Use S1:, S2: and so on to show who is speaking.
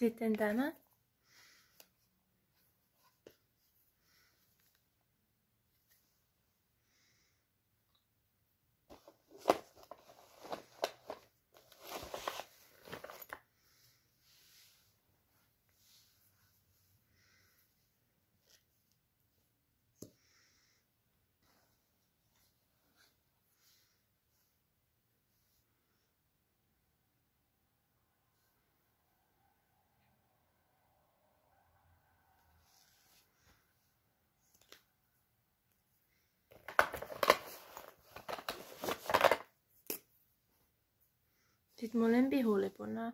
S1: Sitten tämä. Sitten mun lempihuulipunaa.